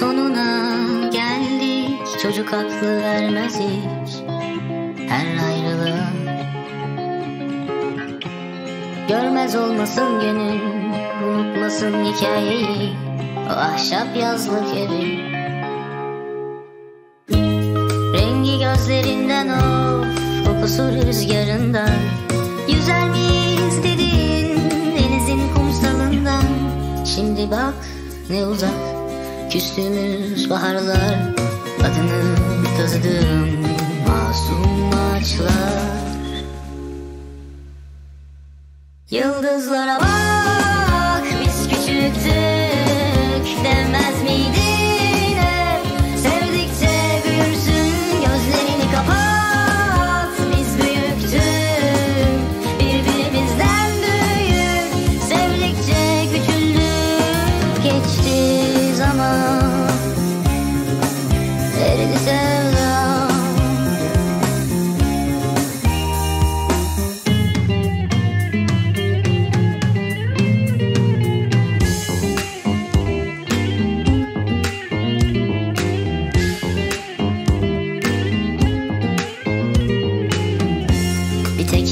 sonuna geldik. Çocuk aklı vermez hiç. Her ayrılığa Görmez olmasın gönül. Unutmasın hikayeyi. O ahşap yazlık evi. Rengi gözlerinden of Kokusu rüzgarından. Yüzer miyiz dedin Denizin kumsalından. Şimdi bak ne uzak Küstüğümüz baharlar Adını kazıdığım masum ağaçlar. Yıldızlara bak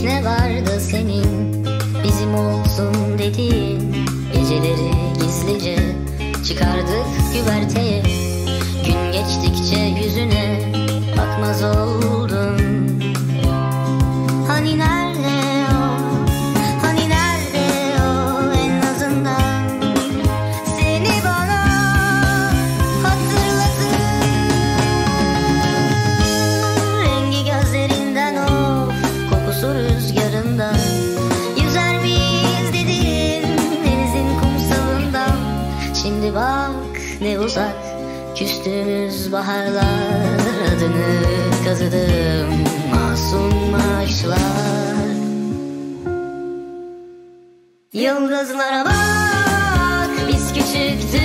Tekne vardı senin? Bizim olsun dediğin Geceleri gizlice Çıkardık güverteye. Gün geçtikçe Şimdi bak ne uzak Küstüğümüz baharlar Adını kazıdım Masum ağaçlar. Yıldızlara bak Biz küçüktük